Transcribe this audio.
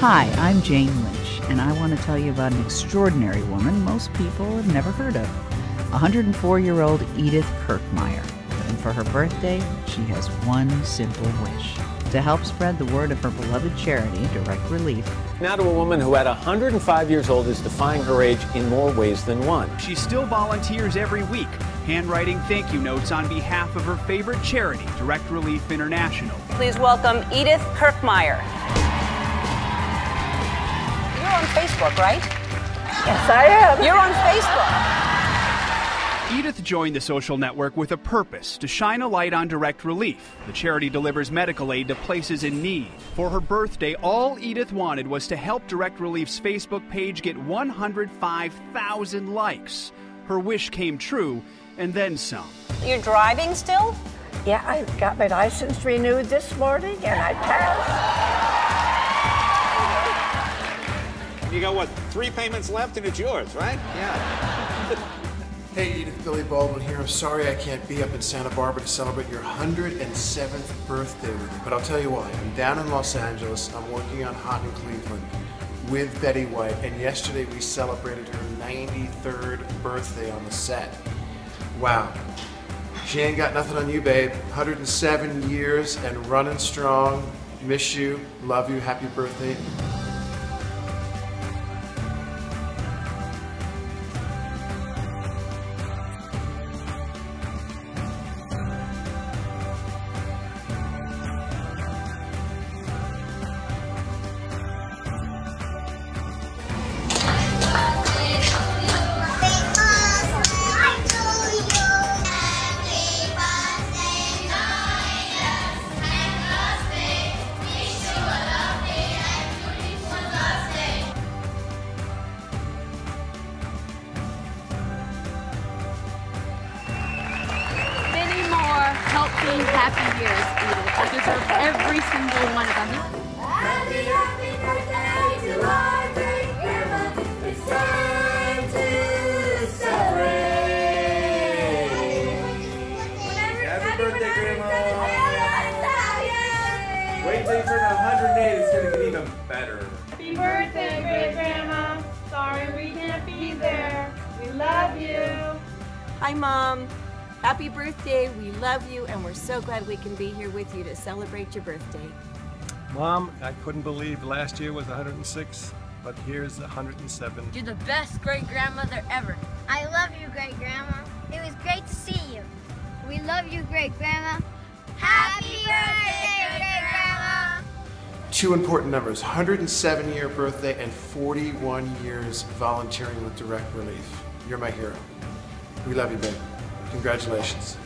Hi, I'm Jane Lynch, and I want to tell you about an extraordinary woman most people have never heard of 104 year old Edythe Kirchmaier. And for her birthday, she has one simple wish to help spread the word of her beloved charity, Direct Relief. Now to a woman who at 105 years old is defying her age in more ways than one. She still volunteers every week, handwriting thank you notes on behalf of her favorite charity, Direct Relief International. Please welcome Edythe Kirchmaier. You're on Facebook, right? Yes, I am. You're on Facebook. Edythe joined the social network with a purpose to shine a light on Direct Relief. The charity delivers medical aid to places in need. For her birthday, all Edythe wanted was to help Direct Relief's Facebook page get 105,000 likes. Her wish came true, and then some. You're driving still? Yeah, I got my license renewed this morning and I passed. You got what, three payments left and it's yours, right? Yeah. Hey Edythe, Billy Baldwin here. I'm sorry I can't be up in Santa Barbara to celebrate your 107th birthday with you, but I'll tell you why. I'm down in Los Angeles. I'm working on Hot in Cleveland with Betty White, and yesterday we celebrated her 93rd birthday on the set. Wow. She ain't got nothing on you, babe. 107 years and running strong. Miss you. Love you. Happy birthday. Healthy, happy years, Edythe. You deserve every single one of them. Happy, happy birthday to our great grandma. It's time to celebrate. Happy birthday, Grandma! Wait till you turn 108, it's gonna get even better. Happy birthday, great grandma. Sorry we can't be there. We love you. Hi, Mom. Happy birthday. We love you, and we're so glad we can be here with you to celebrate your birthday. Mom, I couldn't believe last year was 106, but here's 107. You're the best great grandmother ever. I love you, great grandma. It was great to see you. We love you, great grandma. Happy birthday, great grandma. Two important numbers 107 year birthday and 41 years volunteering with Direct Relief. You're my hero. We love you, babe. Congratulations.